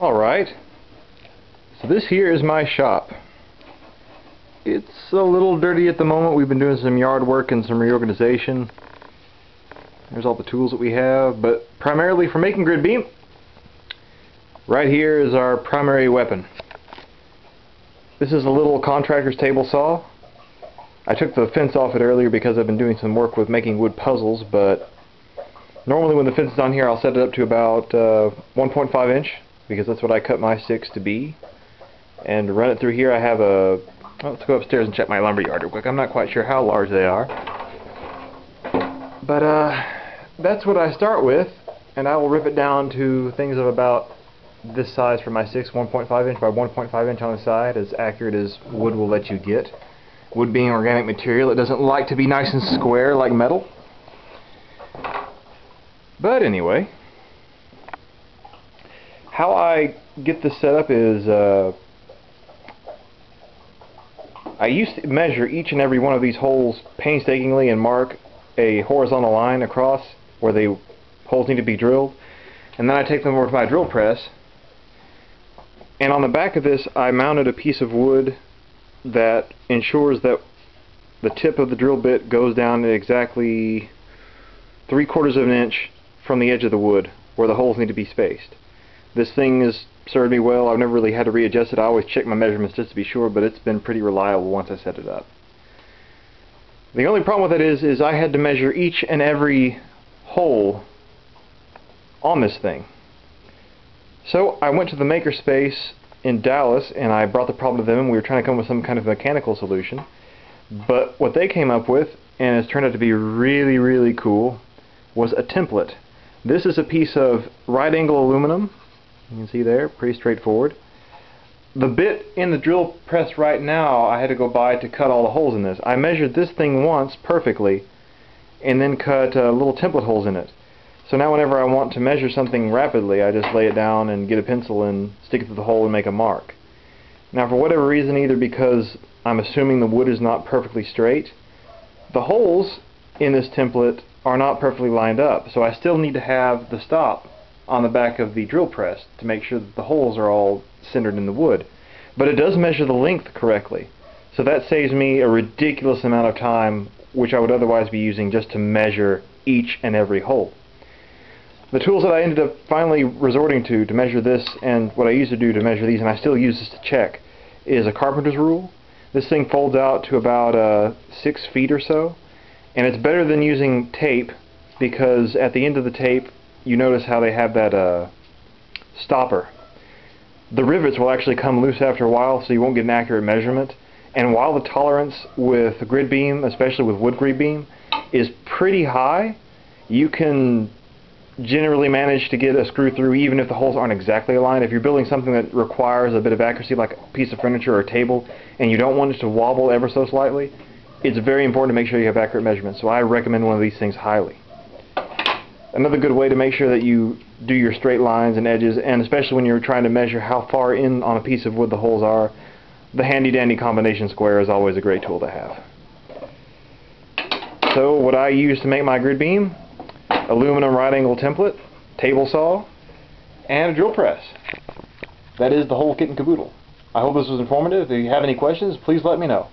Alright, so this here is my shop. It's a little dirty at the moment. We've been doing some yard work and some reorganization. There's all the tools that we have, but primarily for making grid beam, right here is our primary weapon. This is a little contractor's table saw. I took the fence off it earlier because I've been doing some work with making wood puzzles, but normally when the fence is on here I'll set it up to about uh, 1.5 inch because that's what I cut my sticks to be. And to run it through here I have a... Let's go upstairs and check my lumber yard real quick. I'm not quite sure how large they are. But uh, that's what I start with, and I will rip it down to things of about this size for my sticks, 1.5 inch by 1.5 inch on the side, as accurate as wood will let you get. Wood being organic material, it doesn't like to be nice and square like metal. But anyway, how I get this set up is uh, I used to measure each and every one of these holes painstakingly and mark a horizontal line across where the holes need to be drilled and then I take them over to my drill press and on the back of this I mounted a piece of wood that ensures that the tip of the drill bit goes down exactly three quarters of an inch from the edge of the wood where the holes need to be spaced. This thing has served me well. I've never really had to readjust it. I always check my measurements just to be sure, but it's been pretty reliable once I set it up. The only problem with it is, is I had to measure each and every hole on this thing. So I went to the makerspace in Dallas and I brought the problem to them and we were trying to come up with some kind of mechanical solution. But what they came up with, and it's turned out to be really, really cool, was a template. This is a piece of right angle aluminum you can see there, pretty straightforward. The bit in the drill press right now I had to go buy to cut all the holes in this. I measured this thing once perfectly and then cut uh, little template holes in it. So now whenever I want to measure something rapidly I just lay it down and get a pencil and stick it through the hole and make a mark. Now for whatever reason either because I'm assuming the wood is not perfectly straight the holes in this template are not perfectly lined up so I still need to have the stop on the back of the drill press to make sure that the holes are all centered in the wood. But it does measure the length correctly. So that saves me a ridiculous amount of time which I would otherwise be using just to measure each and every hole. The tools that I ended up finally resorting to to measure this and what I used to do to measure these, and I still use this to check, is a carpenter's rule. This thing folds out to about uh, six feet or so, and it's better than using tape because at the end of the tape you notice how they have that uh, stopper. The rivets will actually come loose after a while so you won't get an accurate measurement. And while the tolerance with grid beam, especially with wood grid beam, is pretty high, you can generally manage to get a screw through even if the holes aren't exactly aligned. If you're building something that requires a bit of accuracy like a piece of furniture or a table and you don't want it to wobble ever so slightly, it's very important to make sure you have accurate measurements. So I recommend one of these things highly another good way to make sure that you do your straight lines and edges and especially when you're trying to measure how far in on a piece of wood the holes are the handy dandy combination square is always a great tool to have. So what I use to make my grid beam aluminum right angle template table saw and a drill press. That is the whole kit and caboodle. I hope this was informative. If you have any questions please let me know